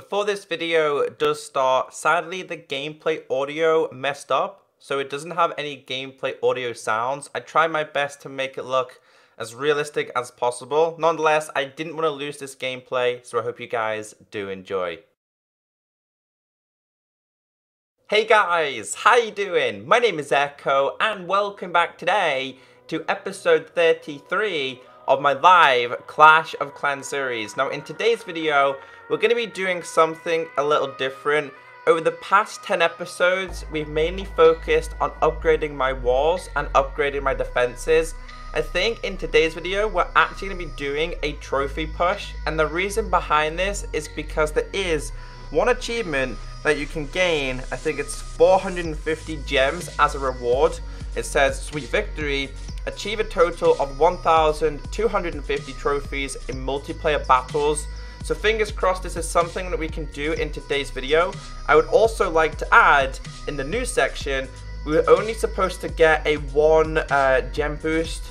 Before this video does start, sadly the gameplay audio messed up, so it doesn't have any gameplay audio sounds. I tried my best to make it look as realistic as possible. Nonetheless, I didn't want to lose this gameplay, so I hope you guys do enjoy. Hey guys, how you doing? My name is Ecko, and welcome back today to episode 33 of my live Clash of Clans series. Now in today's video, we're going to be doing something a little different. Over the past 10 episodes, we've mainly focused on upgrading my walls and upgrading my defenses. I think in today's video, we're actually going to be doing a trophy push. And the reason behind this is because there is one achievement that you can gain. I think it's 450 gems as a reward. It says Sweet Victory achieve a total of 1,250 trophies in multiplayer battles. So fingers crossed this is something that we can do in today's video. I would also like to add, in the news section, we were only supposed to get a one uh, gem boost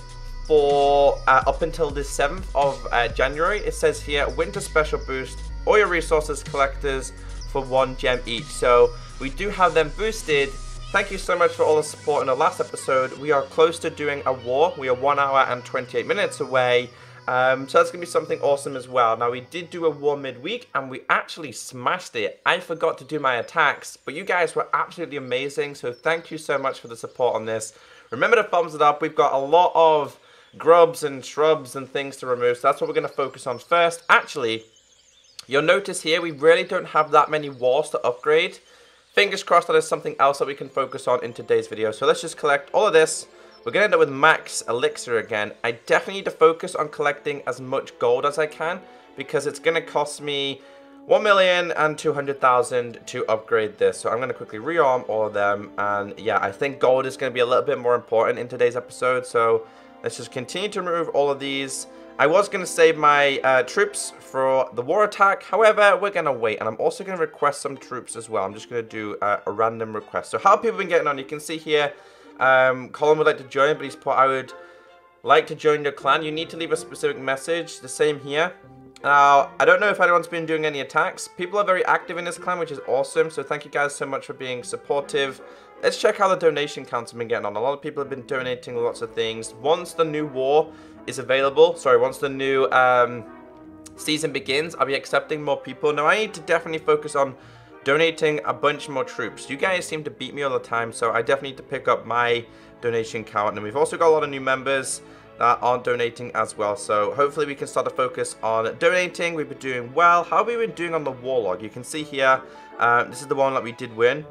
for uh, up until the 7th of uh, January. It says here, winter special boost, all your resources collectors for one gem each. So we do have them boosted Thank you so much for all the support in the last episode. We are close to doing a war. We are 1 hour and 28 minutes away. Um, so that's going to be something awesome as well. Now, we did do a war midweek, and we actually smashed it. I forgot to do my attacks, but you guys were absolutely amazing. So thank you so much for the support on this. Remember to thumbs it up. We've got a lot of grubs and shrubs and things to remove. So that's what we're going to focus on first. Actually, you'll notice here, we really don't have that many walls to upgrade. Fingers crossed that is something else that we can focus on in today's video. So let's just collect all of this. We're going to end up with max elixir again. I definitely need to focus on collecting as much gold as I can because it's going to cost me 1,200,000 to upgrade this. So I'm going to quickly rearm all of them. And yeah, I think gold is going to be a little bit more important in today's episode. So let's just continue to remove all of these. I was going to save my uh, troops for the war attack. However, we're going to wait. And I'm also going to request some troops as well. I'm just going to do uh, a random request. So how people been getting on? You can see here, um, Colin would like to join, but he's put, I would like to join your clan. You need to leave a specific message. The same here. Now, I don't know if anyone's been doing any attacks. People are very active in this clan, which is awesome. So thank you guys so much for being supportive. Let's check how the donation counts have been getting on. A lot of people have been donating lots of things. Once the new war is available, sorry, once the new um, season begins, I'll be accepting more people. Now, I need to definitely focus on donating a bunch more troops. You guys seem to beat me all the time, so I definitely need to pick up my donation count. And we've also got a lot of new members that aren't donating as well. So hopefully we can start to focus on donating. We've been doing well. How have we been doing on the Warlog? You can see here, uh, this is the one that we did win.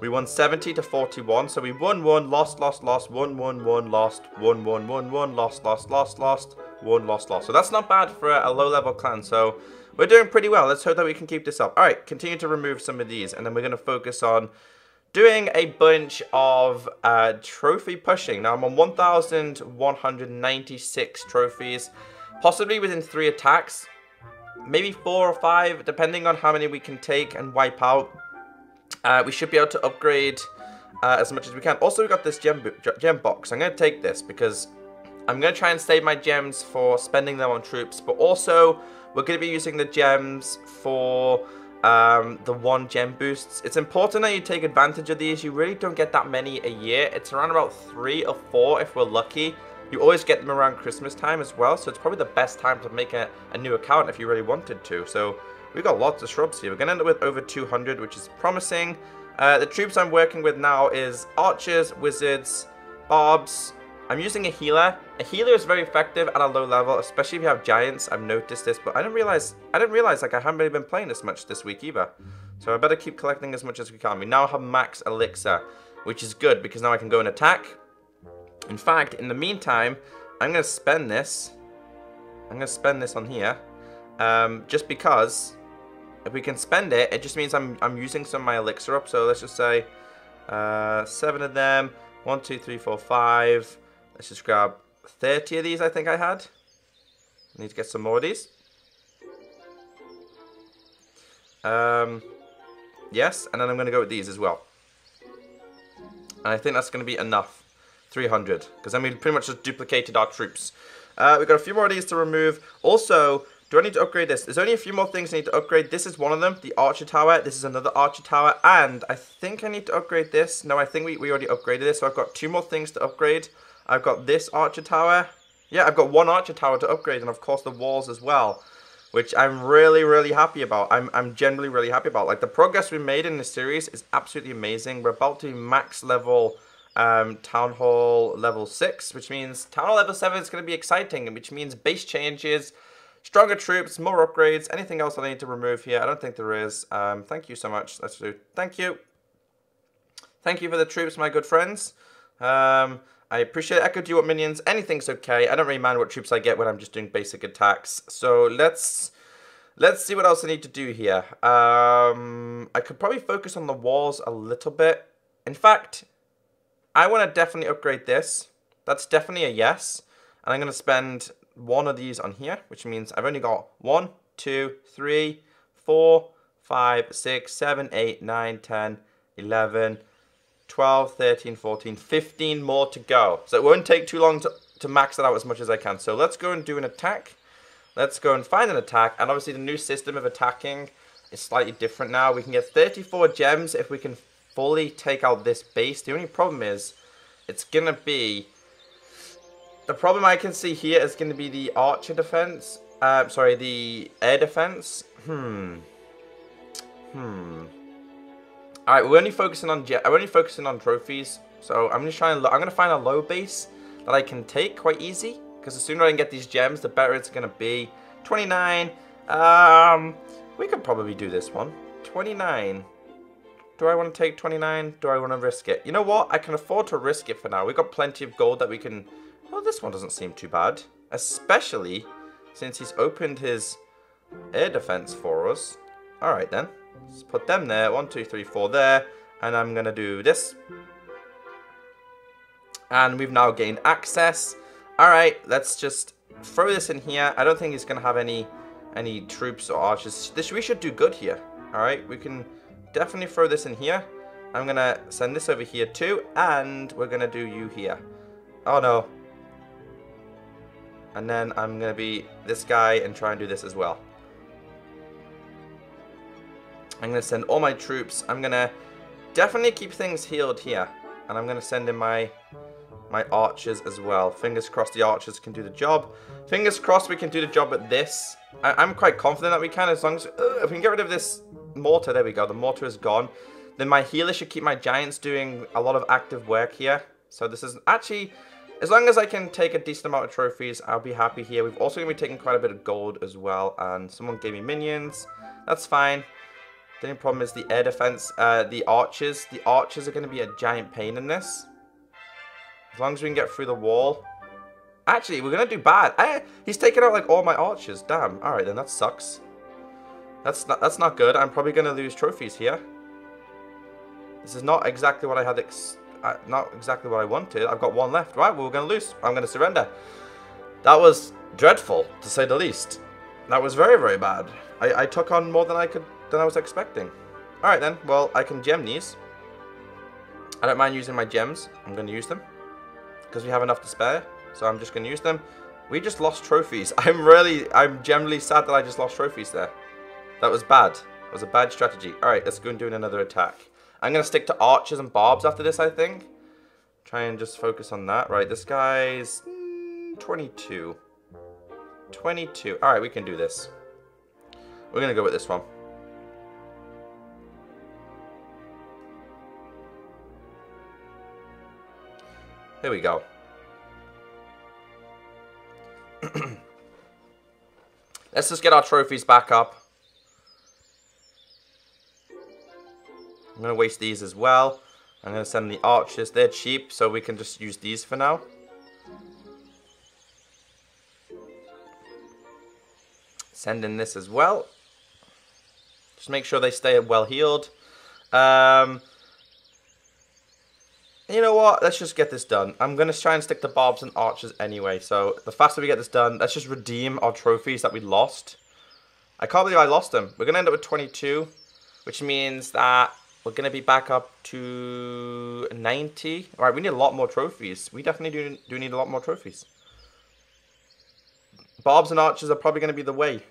We won 70 to 41. So we won, won, lost, lost, lost, won, won, won, lost, won, won, won, won, lost, lost, lost, lost, won, lost, lost. So that's not bad for a low-level clan. So we're doing pretty well. Let's hope that we can keep this up. All right, continue to remove some of these. And then we're going to focus on doing a bunch of uh, trophy pushing. Now I'm on 1,196 trophies. Possibly within three attacks. Maybe four or five, depending on how many we can take and wipe out. Uh, we should be able to upgrade uh, as much as we can. Also, we got this gem, gem box. I'm going to take this because I'm going to try and save my gems for spending them on troops. But also, we're going to be using the gems for um, the one gem boosts. It's important that you take advantage of these. You really don't get that many a year. It's around about three or four if we're lucky. You always get them around Christmas time as well. So it's probably the best time to make a, a new account if you really wanted to. So We've got lots of shrubs here. We're going to end up with over 200, which is promising. Uh, the troops I'm working with now is archers, wizards, barbs. I'm using a healer. A healer is very effective at a low level, especially if you have giants. I've noticed this, but I didn't realize I didn't realize like I haven't really been playing this much this week either. So I better keep collecting as much as we can. We now have max elixir, which is good because now I can go and attack. In fact, in the meantime, I'm going to spend this. I'm to spend this on here. Um, just because if we can spend it, it just means I'm, I'm using some of my elixir up. So let's just say uh, seven of them. One, two, three, four, five. Let's just grab 30 of these I think I had. Need to get some more of these. Um, yes, and then I'm going to go with these as well. And I think that's going to be enough. 300. Because then we pretty much just duplicated our troops. Uh, we've got a few more of these to remove. Also, Do I need to upgrade this? There's only a few more things I need to upgrade. This is one of them, the Archer Tower. This is another Archer Tower. And I think I need to upgrade this. No, I think we, we already upgraded this. So I've got two more things to upgrade. I've got this Archer Tower. Yeah, I've got one Archer Tower to upgrade. And of course the walls as well. Which I'm really, really happy about. I'm, I'm generally really happy about. Like the progress we made in this series is absolutely amazing. We're about to max level um, Town Hall level 6. Which means Town Hall level 7 is going to be exciting. Which means base changes Stronger troops, more upgrades. Anything else I need to remove here? I don't think there is. Um, thank you so much. Let's do. Thank you. Thank you for the troops, my good friends. Um, I appreciate. Ecko, do you want minions? Anything's okay. I don't really mind what troops I get when I'm just doing basic attacks. So let's let's see what else I need to do here. Um, I could probably focus on the walls a little bit. In fact, I want to definitely upgrade this. That's definitely a yes. And I'm going to spend one of these on here, which means I've only got one, two, three, four, five, six, seven, eight, nine, 10, 11, 12, 13, 14, 15 more to go. So it won't take too long to, to max that out as much as I can. So let's go and do an attack. Let's go and find an attack. And obviously the new system of attacking is slightly different now. We can get 34 gems if we can fully take out this base. The only problem is it's going to be the problem I can see here is going to be the archer defense. Uh, sorry, the air defense. Hmm. Hmm. All right, we're only focusing on jet. I'm only focusing on trophies. So I'm just trying. I'm gonna find a low base that I can take quite easy. Because the sooner I can get these gems, the better it's gonna be. 29. Um, we could probably do this one. 29. Do I want to take 29? Do I want to risk it? You know what? I can afford to risk it for now. We've got plenty of gold that we can well, this one doesn't seem too bad. Especially since he's opened his air defense for us. Alright then. Let's put them there. One, two, three, four there. And I'm going to do this. And we've now gained access. Alright, let's just throw this in here. I don't think he's going to have any any troops or archers. This We should do good here. Alright, we can definitely throw this in here. I'm going to send this over here too. And we're going to do you here. Oh no, and then I'm going to be this guy and try and do this as well. I'm going to send all my troops. I'm going to definitely keep things healed here. And I'm going to send in my my archers as well. Fingers crossed the archers can do the job. Fingers crossed we can do the job at this. I, am quite confident that we can as long as... Uh, if we can get rid of this mortar, there we go. The mortar is gone. Then my healer should keep my giants doing a lot of active work here. So this is actually as long as I can take a decent amount of trophies, I'll be happy here. We've also going to be taking quite a bit of gold as well. And someone gave me minions. That's fine. The only problem is the air defense, uh, the archers. The archers are going to be a giant pain in this. As long as we can get through the wall. Actually, we're going to do bad. I, he's taken out like all my archers. Damn. Alright then, that sucks. That's not, that's not good. I'm probably going to lose trophies here. This is not exactly what I had uh, not exactly what I wanted. I've got one left. Right, well, we're going to lose. I'm going to surrender. That was dreadful, to say the least. That was very, very bad. I, I took on more than I could than I was expecting. Alright then, well, I can gem these. I don't mind using my gems. I'm going to use them. Because we have enough to spare. So I'm just going to use them. We just lost trophies. I'm really, I'm generally sad that I just lost trophies there. That was bad. That was a bad strategy. Alright, let's go and do another attack. I'm going to stick to archers and barbs after this, I think. Try and just focus on that. Right, this guy's mm, 22. 22. Alright, we can do this. We're going to go with this one. Here we go. Let's just get our trophies back up. I'm going to waste these as well. I'm going to send the archers. They're cheap, so we can just use these for now. Send in this as well. Just make sure they stay well healed. Um, you know what? Let's just get this done. I'm going to try and stick to barbs and archers anyway. So the faster we get this done, let's just redeem our trophies that we lost. I can't believe I lost them. We're going to end up with 22, which means that we're going to be back up to 90. All right, we need a lot more trophies. We definitely do, do need a lot more trophies. Barbs and archers are probably going to be the way.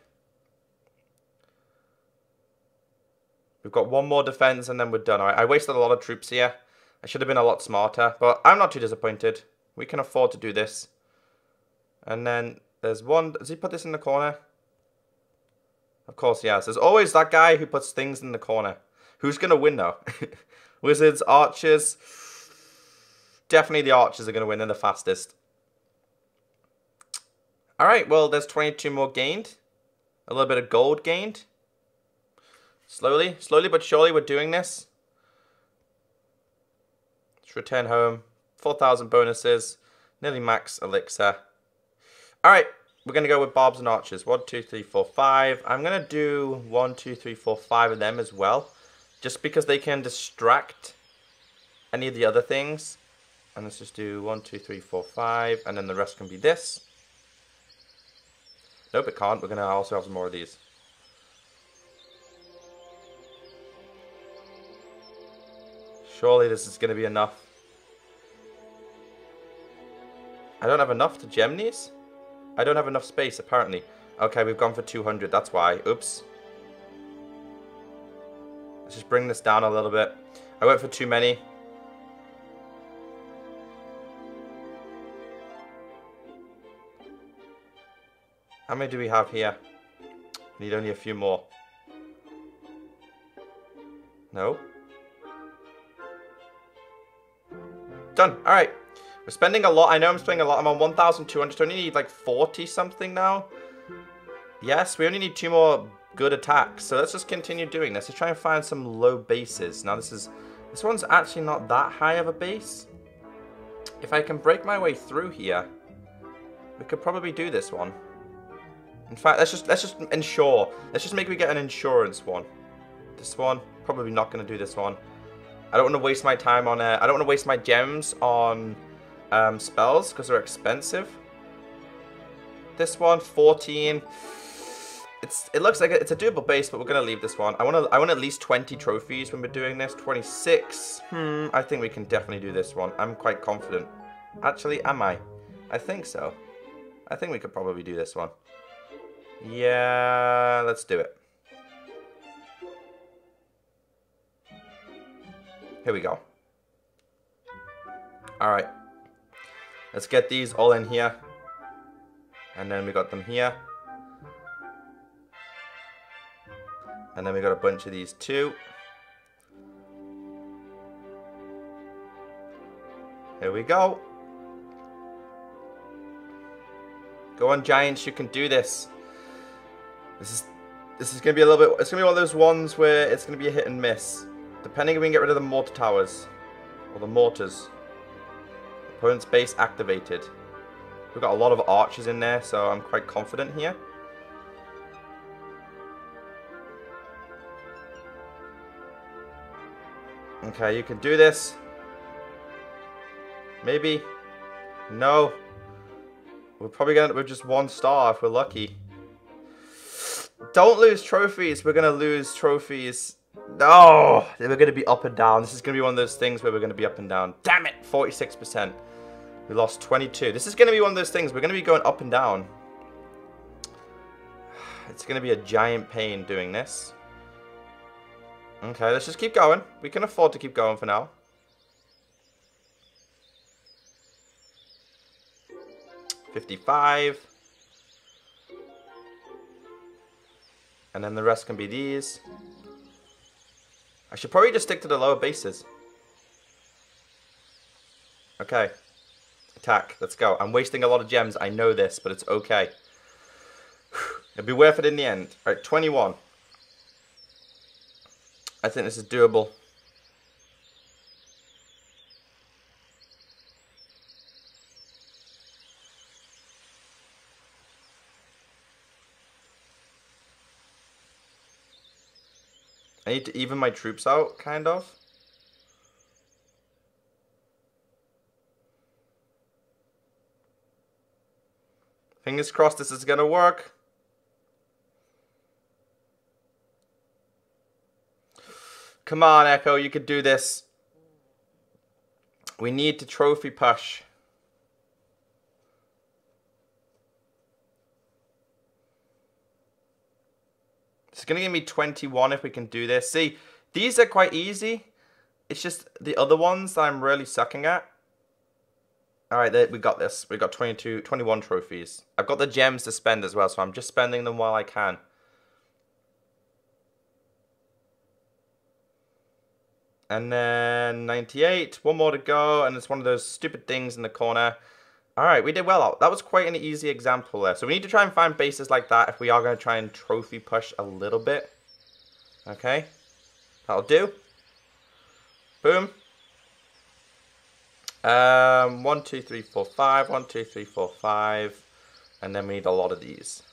We've got one more defense and then we're done. All right, I wasted a lot of troops here. I should have been a lot smarter, but I'm not too disappointed. We can afford to do this. And then there's one. Does he put this in the corner? Of course, yes. There's always that guy who puts things in the corner. Who's going to win, though? Wizards, Archers. Definitely the Archers are going to win. They're the fastest. All right, well, there's 22 more gained. A little bit of gold gained. Slowly, slowly but surely, we're doing this. Return home. 4,000 bonuses. Nearly max elixir. All right, we're going to go with barbs and archers. One, two, three, four, five. I'm going to do one, two, three, four, five of them as well. Just because they can distract any of the other things. And let's just do one, two, three, four, five. And then the rest can be this. Nope, it can't. We're going to also have some more of these. Surely this is going to be enough. I don't have enough to gem these? I don't have enough space, apparently. Okay, we've gone for 200. That's why. Oops. Let's just bring this down a little bit. I went for too many. How many do we have here? Need only a few more. No. Done. All right. We're spending a lot. I know I'm spending a lot. I'm on 1,200. So I only need like 40 something now. Yes, we only need two more good attacks. So let's just continue doing this. Let's try and find some low bases. Now this is... This one's actually not that high of a base. If I can break my way through here, we could probably do this one. In fact, let's just let's just ensure. Let's just make we get an insurance one. This one, probably not going to do this one. I don't want to waste my time on it. I don't want to waste my gems on um, spells because they're expensive. This one, 14. It's it looks like it's a doable base, but we're gonna leave this one. I want to I want at least 20 trophies when we're doing this. 26. Hmm. I think we can definitely do this one. I'm quite confident. Actually, am I? I think so. I think we could probably do this one. Yeah, let's do it. Here we go. Alright. Let's get these all in here. And then we got them here. And then we got a bunch of these too. Here we go. Go on, Giants, you can do this. This is this is gonna be a little bit. It's gonna be one of those ones where it's gonna be a hit and miss, depending if we can get rid of the mortar towers or the mortars. Opponent's base activated. We've got a lot of archers in there, so I'm quite confident here. Okay, you can do this. Maybe. No. We're probably going to with just one star if we're lucky. Don't lose trophies. We're going to lose trophies. Oh, no. We're going to be up and down. This is going to be one of those things where we're going to be up and down. Damn it. 46%. We lost 22. This is going to be one of those things. We're going to be going up and down. It's going to be a giant pain doing this. Okay, let's just keep going. We can afford to keep going for now. Fifty-five. And then the rest can be these. I should probably just stick to the lower bases. Okay. Attack. Let's go. I'm wasting a lot of gems. I know this, but it's okay. It'll be worth it in the end. Alright, 21. I think this is doable. I need to even my troops out, kind of. Fingers crossed this is gonna work. Come on, Ecko, you could do this. We need to trophy push. It's going to give me 21 if we can do this. See, these are quite easy. It's just the other ones that I'm really sucking at. All right, we got this. We got 22, 21 trophies. I've got the gems to spend as well, so I'm just spending them while I can. And then 98, one more to go, and it's one of those stupid things in the corner. All right, we did well. That was quite an easy example there. So we need to try and find bases like that if we are going to try and trophy push a little bit. Okay, that'll do. Boom. Um, one, two, three, four, five. One, two, three, four, five. And then we need a lot of these.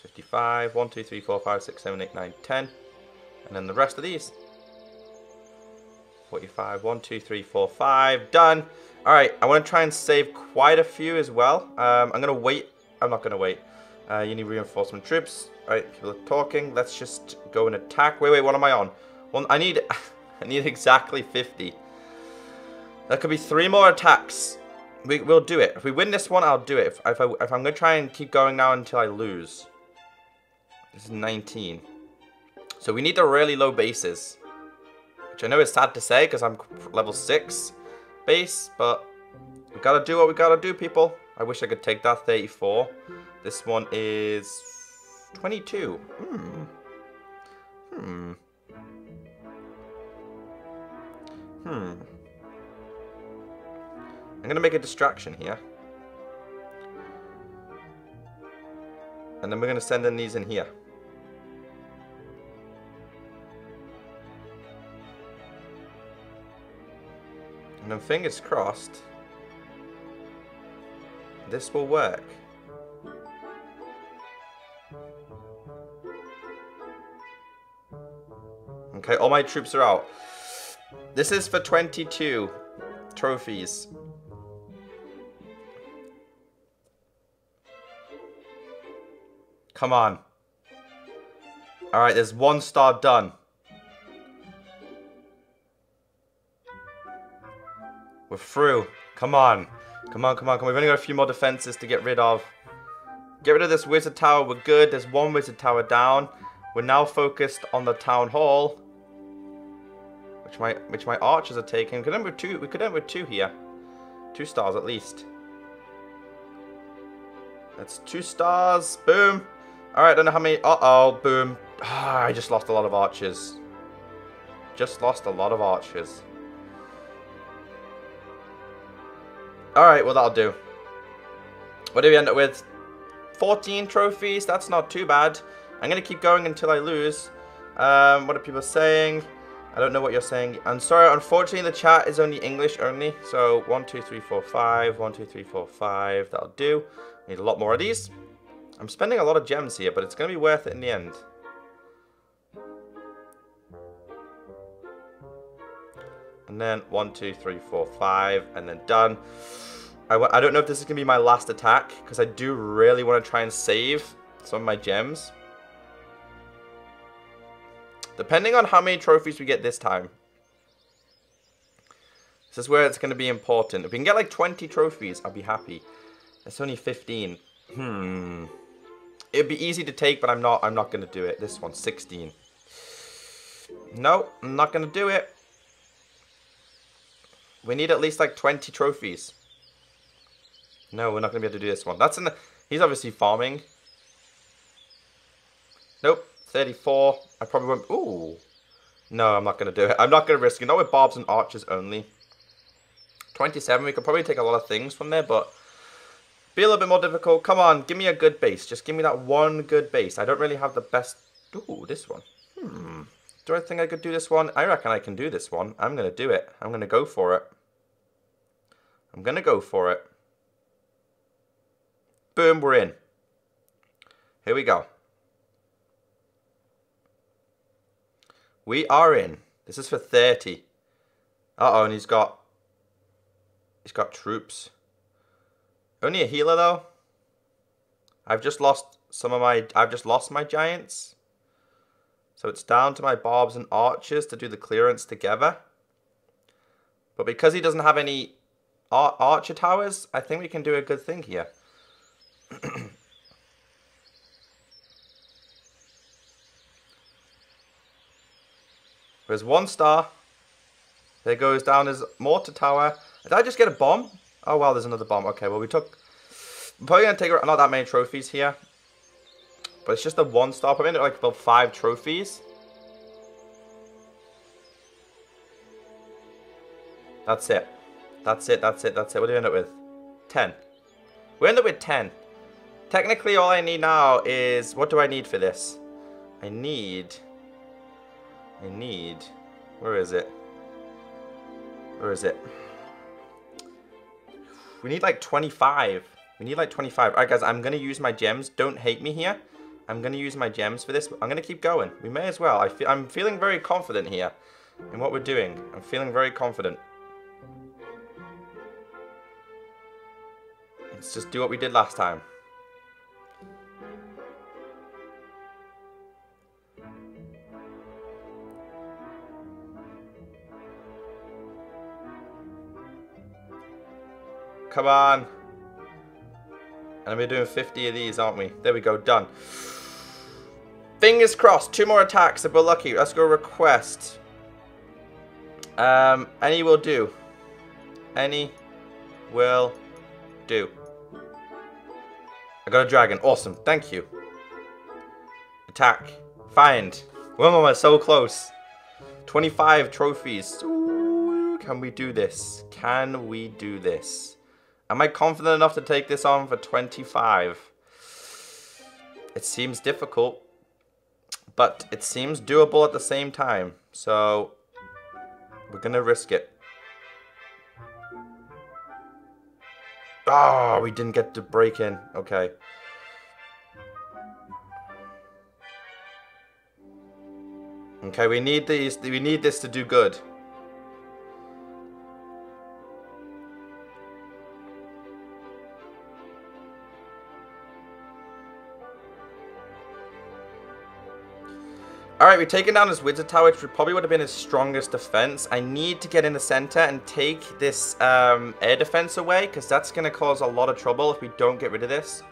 55. One, two, three, four, five, six, seven, eight, nine, ten. And then the rest of these. 45. One, two, three, four, five. Done. All right, I want to try and save quite a few as well. Um, I'm going to wait. I'm not going to wait. Uh, you need reinforcement troops. All right, people are talking. Let's just go and attack. Wait, wait, what am I on? One, I need, I need exactly 50. That could be three more attacks. We, will do it. If we win this one, I'll do it. If, if, I, if I'm going to try and keep going now until I lose. This is 19. So we need the really low bases. Which I know is sad to say because I'm level 6 base. But we got to do what we got to do, people. I wish I could take that 34. This one is 22. Hmm. Hmm. Hmm. I'm to make a distraction here. And then we're to send in these in here. And fingers crossed, this will work. Okay, all my troops are out. This is for 22 trophies. Come on. Alright, there's one star done. We're through. Come on. Come on, come on, come on. We've only got a few more defenses to get rid of. Get rid of this wizard tower. We're good. There's one wizard tower down. We're now focused on the town hall. Which my which my archers are taking. We could end with two. We could end with two here. Two stars at least. That's two stars. Boom. Alright, don't know how many. Uh-oh. Boom. Ah, I just lost a lot of archers. Just lost a lot of archers. Alright, well that'll do. What do we end up with? 14 trophies, that's not too bad. I'm going to keep going until I lose. Um, what are people saying? I don't know what you're saying. I'm sorry, unfortunately the chat is only English only. So 1, 2, 3, 4, 5. 1, 2, 3, 4, 5. That'll do. Need a lot more of these. I'm spending a lot of gems here, but it's going to be worth it in the end. And then one, two, three, four, five, and then done. I don't know if this is going to be my last attack, because I do really want to try and save some of my gems. Depending on how many trophies we get this time. This is where it's going to be important. If we can get like 20 trophies, I'll be happy. It's only 15. Hmm. It'd be easy to take, but I'm not I'm not going to do it. This one's 16. No, I'm not going to do it. We need at least like 20 trophies. No, we're not going to be able to do this one. That's in the... He's obviously farming. Nope. 34. I probably won't... Ooh. No, I'm not going to do it. I'm not going to risk it. Not with barbs and archers only. 27. We could probably take a lot of things from there, but... Be a little bit more difficult. Come on, give me a good base. Just give me that one good base. I don't really have the best... Ooh, this one. Hmm. Do I think I could do this one? I reckon I can do this one. I'm going to do it. I'm going to go for it. I'm going to go for it. Boom, we're in. Here we go. We are in. This is for 30. Uh-oh, and he's got... He's got troops. Only a healer, though. I've just lost some of my... I've just lost my giants. So it's down to my barbs and archers to do the clearance together. But because he doesn't have any Ar Archer Towers? I think we can do a good thing here. There's one star. There goes down his mortar tower. Did I just get a bomb? Oh, well, there's another bomb. Okay, well, we took... I'm probably going to take not that many trophies here. But it's just the one star. I mean, like, about five trophies. That's it. That's it, that's it, that's it. What do you end up with? 10. We end up with 10. Technically, all I need now is... What do I need for this? I need... I need... Where is it? Where is it? We need like 25. We need like 25. Alright guys, I'm to use my gems. Don't hate me here. I'm to use my gems for this. I'm to keep going. We may as well. I feel, I'm feeling very confident here in what we're doing. I'm feeling very confident. Let's just do what we did last time. Come on. And we're doing 50 of these, aren't we? There we go, done. Fingers crossed. Two more attacks if we're lucky. Let's go request. Um, any will do. Any will do. I got a dragon. Awesome. Thank you. Attack. Find. Whoa, so close. 25 trophies. Ooh, can we do this? Can we do this? Am I confident enough to take this on for 25? It seems difficult, but it seems doable at the same time. So, we're going to risk it. Oh, we didn't get to break in. Okay. Okay, we need these. We need this to do good. We've taken down his Wizard Tower, which probably would have been his strongest defense. I need to get in the center and take this um, air defense away, because that's going to cause a lot of trouble if we don't get rid of this.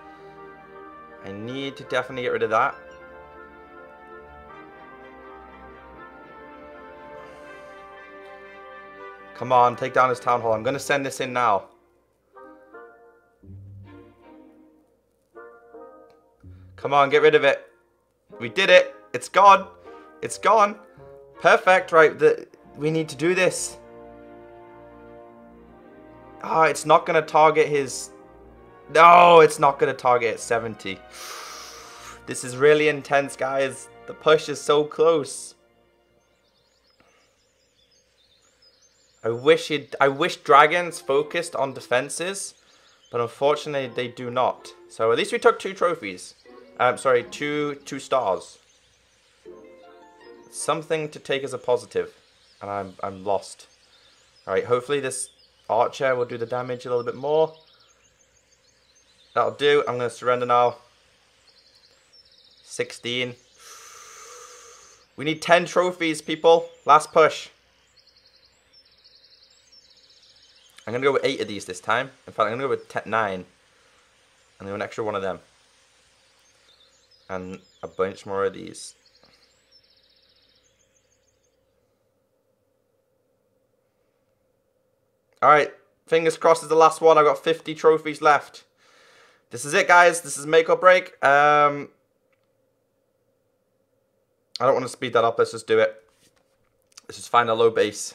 I need to definitely get rid of that. Come on, take down his town hall. I'm going to send this in now. Come on, get rid of it. We did it. It's gone. It's gone. Perfect. Right. The, we need to do this. Ah, oh, it's not going to target his... No, it's not going to target 70. This is really intense, guys. The push is so close. I wish it. I wish dragons focused on defenses, but unfortunately they do not. So at least we took two trophies. Um, sorry, two two stars something to take as a positive, and I'm, I'm lost. Alright, hopefully this archer will do the damage a little bit more. That'll do. I'm going to surrender now. 16. We need 10 trophies, people. Last push. I'm going to go with 8 of these this time. In fact, I'm going to go with ten, 9. And then an extra one of them. And a bunch more of these. Alright, fingers crossed is the last one. I've got 50 trophies left. This is it, guys. This is make or break. Um, I don't want to speed that up. Let's just do it. Let's just find a low base.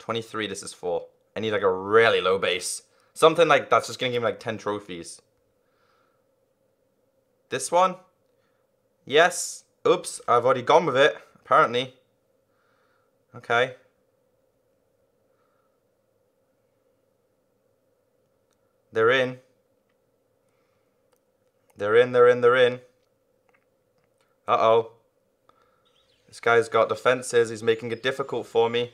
23 this is for. I need like a really low base. Something like that's just going to give me like 10 trophies. This one? Yes. Oops, I've already gone with it, apparently. Okay. They're in. They're in, they're in, they're in. Uh-oh. This guy's got defenses. He's making it difficult for me.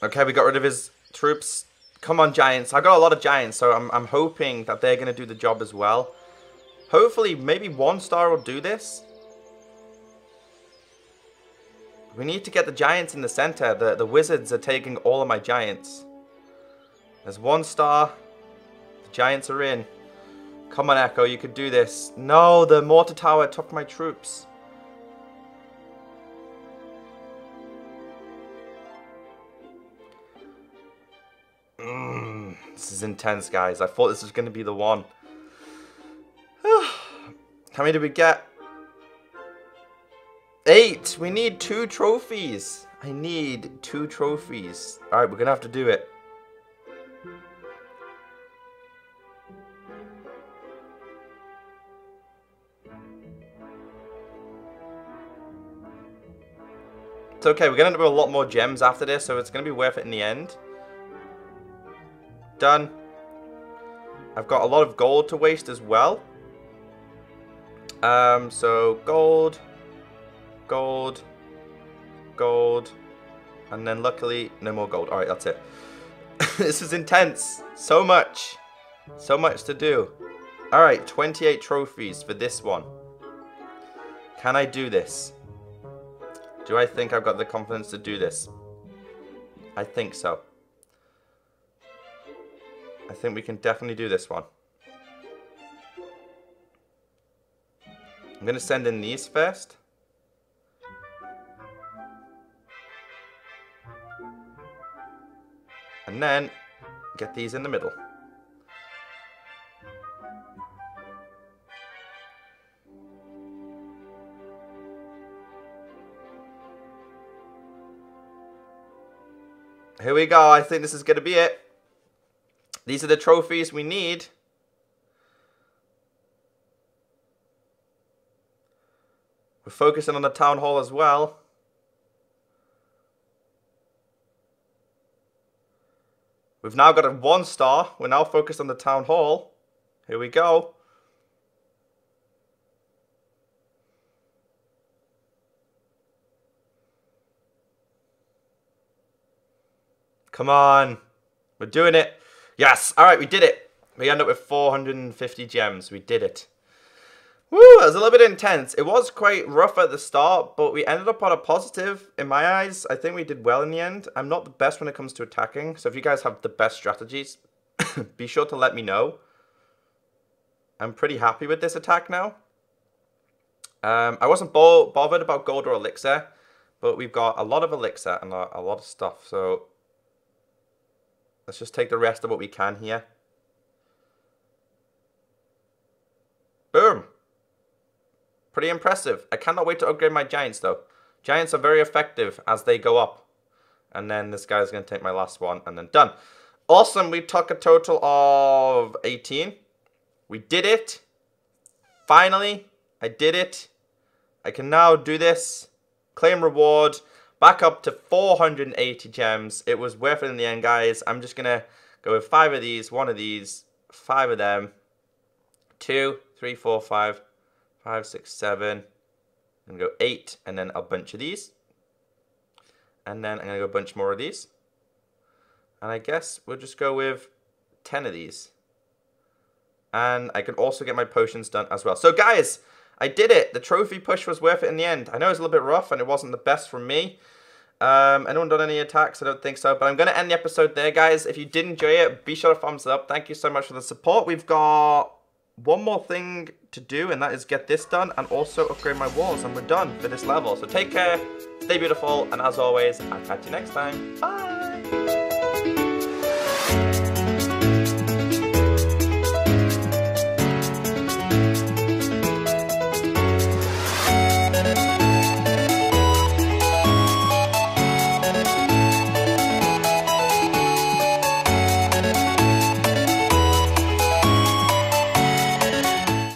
Okay, we got rid of his troops. Come on, Giants. I've got a lot of Giants, so I'm, I'm hoping that they're going to do the job as well. Hopefully, maybe one star will do this. We need to get the giants in the center. The, the wizards are taking all of my giants. There's one star. The giants are in. Come on, Ecko, you could do this. No, the mortar tower took my troops. Mm, this is intense, guys. I thought this was going to be the one. How many did we get? Eight! We need two trophies. I need two trophies. Alright, we're to have to do it. It's okay, we're to end up with a lot more gems after this, so it's to be worth it in the end. Done. I've got a lot of gold to waste as well. Um, so gold, gold, gold, and then luckily no more gold. All right, that's it. this is intense. So much, so much to do. All right, 28 trophies for this one. Can I do this? Do I think I've got the confidence to do this? I think so. I think we can definitely do this one. I'm going to send in these first. And then get these in the middle. Here we go. I think this is going to be it. These are the trophies we need. We're focusing on the town hall as well. We've now got a one star. We're now focused on the town hall. Here we go. Come on. We're doing it. Yes. All right, we did it. We end up with 450 gems. We did it. Woo, it was a little bit intense. It was quite rough at the start, but we ended up on a positive. In my eyes, I think we did well in the end. I'm not the best when it comes to attacking, so if you guys have the best strategies, be sure to let me know. I'm pretty happy with this attack now. Um, I wasn't bo bothered about gold or elixir, but we've got a lot of elixir and a, a lot of stuff, so let's just take the rest of what we can here. Boom. Pretty impressive. I cannot wait to upgrade my Giants, though. Giants are very effective as they go up. And then this guy's going to take my last one, and then done. Awesome. We took a total of 18. We did it. Finally, I did it. I can now do this. Claim reward. Back up to 480 gems. It was worth it in the end, guys. I'm just going to go with five of these, one of these, five of them. Two, three, four, five five, six, seven. To go eight and then a bunch of these. And then I'm to go a bunch more of these. And I guess we'll just go with 10 of these. And I can also get my potions done as well. So guys, I did it. The trophy push was worth it in the end. I know it was a little bit rough and it wasn't the best for me. Um, anyone done any attacks? I don't think so. But I'm going to end the episode there, guys. If you did enjoy it, be sure to thumbs up. Thank you so much for the support. We've got one more thing to do, and that is get this done and also upgrade my walls, and we're done for this level. So take care, stay beautiful, and as always, I'll catch you next time. Bye!